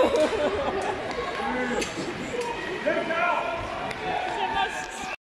Look out!